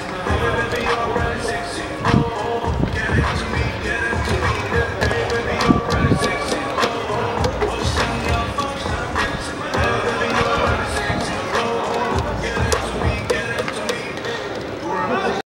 Yes.